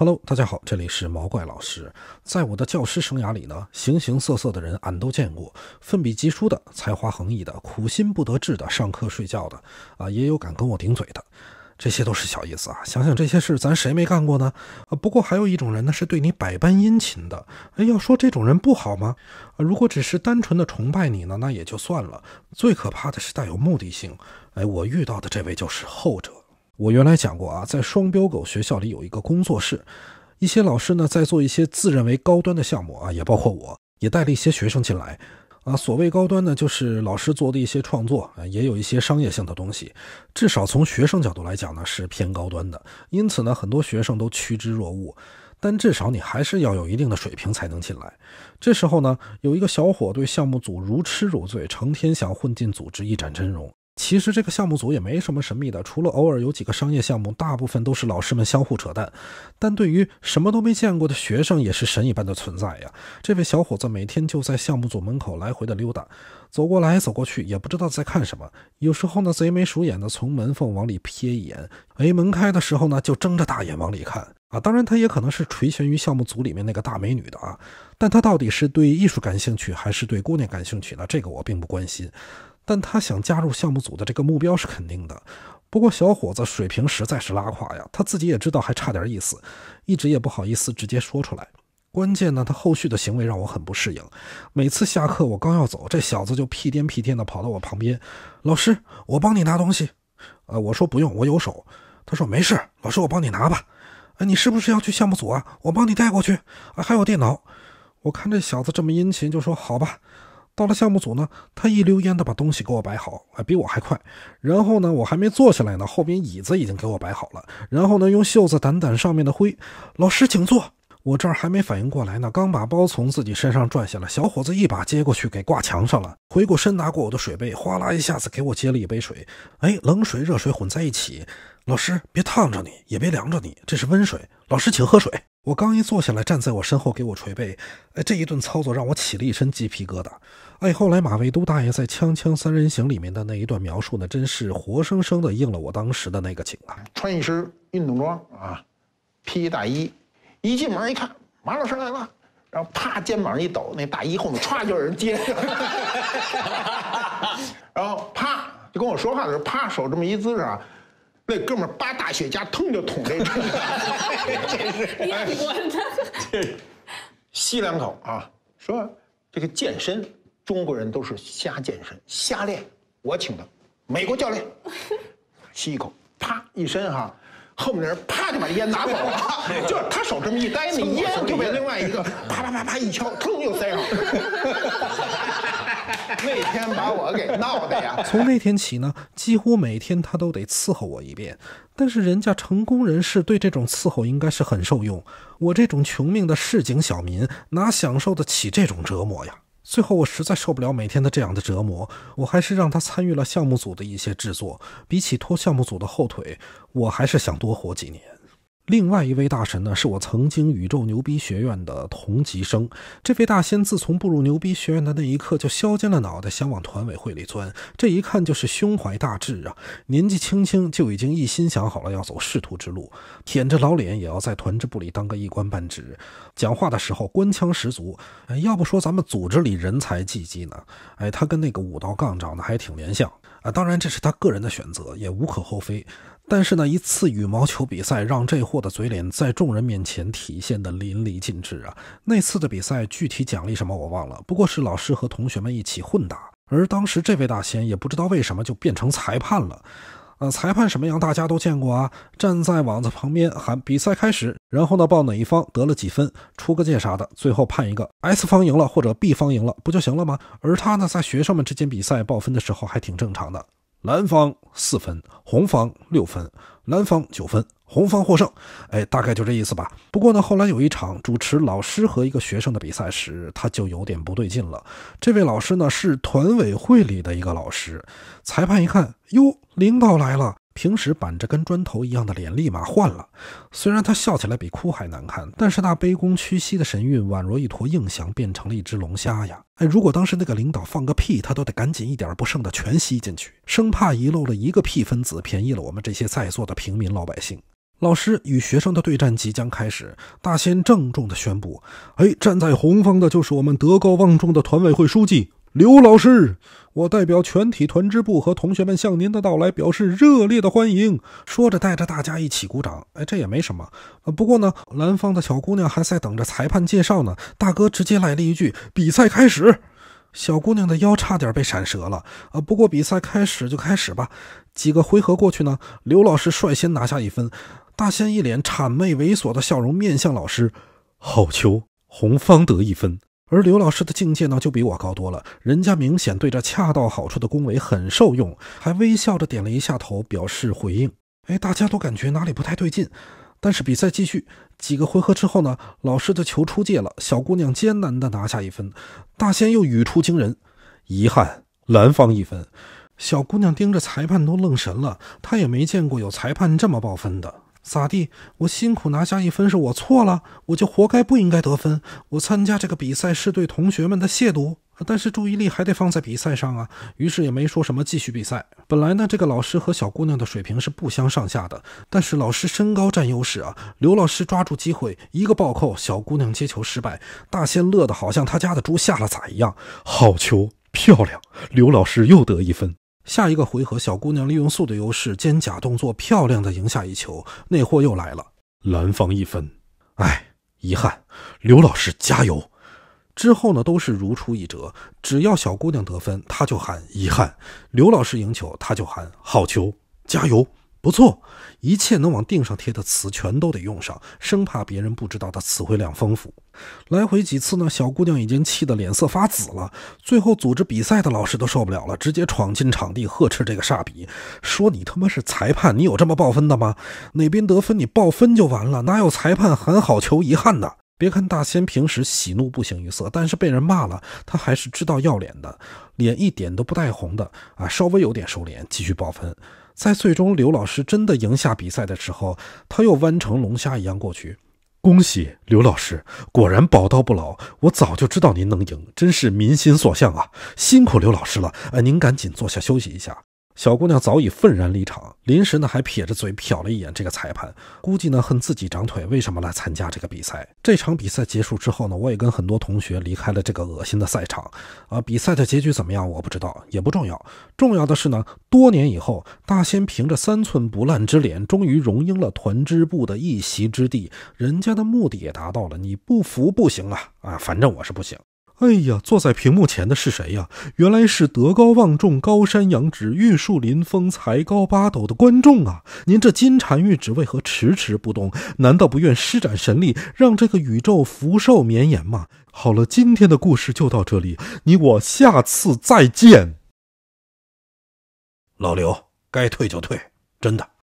Hello，大家好，这里是毛怪老师。在我的教师生涯里呢，形形色色的人俺都见过，奋笔疾书的，才华横溢的，苦心不得志的，上课睡觉的，啊，也有敢跟我顶嘴的，这些都是小意思啊。想想这些事，咱谁没干过呢？啊，不过还有一种人呢，是对你百般殷勤的。哎，要说这种人不好吗？啊，如果只是单纯的崇拜你呢，那也就算了。最可怕的是带有目的性。哎，我遇到的这位就是后者。我原来讲过啊，在双标狗学校里有一个工作室，一些老师呢在做一些自认为高端的项目啊，也包括我，也带了一些学生进来啊。所谓高端呢，就是老师做的一些创作啊，也有一些商业性的东西，至少从学生角度来讲呢是偏高端的。因此呢，很多学生都趋之若鹜，但至少你还是要有一定的水平才能进来。这时候呢，有一个小伙对项目组如痴如醉，成天想混进组织一展真容。其实这个项目组也没什么神秘的，除了偶尔有几个商业项目，大部分都是老师们相互扯淡。但对于什么都没见过的学生，也是神一般的存在呀。这位小伙子每天就在项目组门口来回的溜达，走过来走过去，也不知道在看什么。有时候呢，贼眉鼠眼的从门缝往里瞥一眼，哎，门开的时候呢，就睁着大眼往里看啊。当然，他也可能是垂涎于项目组里面那个大美女的啊。但他到底是对艺术感兴趣，还是对姑娘感兴趣呢？这个我并不关心。但他想加入项目组的这个目标是肯定的，不过小伙子水平实在是拉垮呀，他自己也知道还差点意思，一直也不好意思直接说出来。关键呢，他后续的行为让我很不适应。每次下课我刚要走，这小子就屁颠屁颠的跑到我旁边，老师，我帮你拿东西。呃，我说不用，我有手。他说没事，老师我帮你拿吧。哎，你是不是要去项目组啊？我帮你带过去。啊，还有电脑。我看这小子这么殷勤，就说好吧。到了项目组呢，他一溜烟的把东西给我摆好，哎，比我还快。然后呢，我还没坐下来呢，后边椅子已经给我摆好了。然后呢，用袖子掸掸上面的灰。老师，请坐。我这儿还没反应过来呢，刚把包从自己身上拽下来，小伙子一把接过去给挂墙上了。回过身拿过我的水杯，哗啦一下子给我接了一杯水。哎，冷水热水混在一起。老师，别烫着你，也别凉着你，这是温水。老师，请喝水。我刚一坐下来，站在我身后给我捶背，哎，这一顿操作让我起了一身鸡皮疙瘩。哎，后来马未都大爷在《锵锵三人行》里面的那一段描述呢，真是活生生的应了我当时的那个景啊！穿一身运动装啊，披一大衣，一进门一看，马老师来了，然后啪肩膀一抖，那大衣后面歘就有人接，然后啪就跟我说话的时候，啪手这么一姿势啊。那哥们儿扒大雪茄，腾就捅这个，这是烟关的。这吸两口啊，说这个健身，中国人都是瞎健身、瞎练。我请的美国教练，吸一口，啪一伸哈，后面的人啪就把烟拿走了，就是他手这么一呆，那烟就被另外一个 啪啪啪啪一敲，腾又塞上。那天把我给闹的呀！从那天起呢，几乎每天他都得伺候我一遍。但是人家成功人士对这种伺候应该是很受用，我这种穷命的市井小民哪享受得起这种折磨呀？最后我实在受不了每天的这样的折磨，我还是让他参与了项目组的一些制作。比起拖项目组的后腿，我还是想多活几年。另外一位大神呢，是我曾经宇宙牛逼学院的同级生。这位大仙自从步入牛逼学院的那一刻，就削尖了脑袋想往团委会里钻。这一看就是胸怀大志啊！年纪轻轻就已经一心想好了要走仕途之路，舔着老脸也要在团支部里当个一官半职。讲话的时候官腔十足，哎，要不说咱们组织里人才济济呢？哎，他跟那个武道杠长得还挺连相啊。当然这是他个人的选择，也无可厚非。但是呢，一次羽毛球比赛让这货的嘴脸在众人面前体现的淋漓尽致啊！那次的比赛具体奖励什么我忘了，不过是老师和同学们一起混打。而当时这位大仙也不知道为什么就变成裁判了。呃，裁判什么样大家都见过啊，站在网子旁边喊比赛开始，然后呢报哪一方得了几分，出个界啥的，最后判一个 S 方赢了或者 B 方赢了不就行了吗？而他呢，在学生们之间比赛报分的时候还挺正常的。蓝方四分，红方六分，蓝方九分，红方获胜。哎，大概就这意思吧。不过呢，后来有一场主持老师和一个学生的比赛时，他就有点不对劲了。这位老师呢，是团委会里的一个老师。裁判一看，哟，领导来了。平时板着跟砖头一样的脸立马换了，虽然他笑起来比哭还难看，但是那卑躬屈膝的神韵宛若一坨硬翔变成了一只龙虾呀！哎，如果当时那个领导放个屁，他都得赶紧一点不剩的全吸进去，生怕遗漏了一个屁分子，便宜了我们这些在座的平民老百姓。老师与学生的对战即将开始，大仙郑重地宣布：“哎，站在红方的就是我们德高望重的团委会书记刘老师。我代表全体团支部和同学们向您的到来表示热烈的欢迎。”说着，带着大家一起鼓掌。哎，这也没什么。不过呢，蓝方的小姑娘还在等着裁判介绍呢。大哥直接来了一句：“比赛开始。”小姑娘的腰差点被闪折了啊！不过比赛开始就开始吧。几个回合过去呢，刘老师率先拿下一分。大仙一脸谄媚猥琐的笑容面向老师，好球，红方得一分。而刘老师的境界呢，就比我高多了。人家明显对这恰到好处的恭维很受用，还微笑着点了一下头，表示回应。哎，大家都感觉哪里不太对劲。但是比赛继续，几个回合之后呢，老师的球出界了，小姑娘艰难地拿下一分。大仙又语出惊人，遗憾，蓝方一分。小姑娘盯着裁判都愣神了，她也没见过有裁判这么报分的。咋地？我辛苦拿下一分是我错了，我就活该不应该得分。我参加这个比赛是对同学们的亵渎，但是注意力还得放在比赛上啊。于是也没说什么继续比赛。本来呢，这个老师和小姑娘的水平是不相上下的，但是老师身高占优势啊。刘老师抓住机会一个暴扣，小姑娘接球失败，大仙乐得好像他家的猪下了崽一样。好球，漂亮！刘老师又得一分。下一个回合，小姑娘利用速度优势肩甲动作，漂亮的赢下一球。那货又来了，蓝方一分。哎，遗憾，刘老师加油。之后呢，都是如出一辙，只要小姑娘得分，他就喊遗憾；刘老师赢球，他就喊好球，加油。不错，一切能往腚上贴的词全都得用上，生怕别人不知道他词汇量丰富。来回几次呢，小姑娘已经气得脸色发紫了。最后组织比赛的老师都受不了了，直接闯进场地呵斥这个煞笔，说：“你他妈是裁判，你有这么报分的吗？哪边得分你报分就完了，哪有裁判喊好球遗憾的？”别看大仙平时喜怒不形于色，但是被人骂了，他还是知道要脸的，脸一点都不带红的啊，稍微有点收敛，继续报分。在最终刘老师真的赢下比赛的时候，他又弯成龙虾一样过去。恭喜刘老师，果然宝刀不老，我早就知道您能赢，真是民心所向啊！辛苦刘老师了，呃，您赶紧坐下休息一下。小姑娘早已愤然离场，临时呢还撇着嘴瞟了一眼这个裁判，估计呢恨自己长腿，为什么来参加这个比赛？这场比赛结束之后呢，我也跟很多同学离开了这个恶心的赛场。啊，比赛的结局怎么样？我不知道，也不重要。重要的是呢，多年以后，大仙凭着三寸不烂之脸，终于荣膺了团支部的一席之地，人家的目的也达到了。你不服不行啊！啊，反正我是不行。哎呀，坐在屏幕前的是谁呀？原来是德高望重、高山仰止、玉树临风、才高八斗的观众啊！您这金蝉玉指为何迟迟不动？难道不愿施展神力，让这个宇宙福寿绵延吗？好了，今天的故事就到这里，你我下次再见。老刘，该退就退，真的。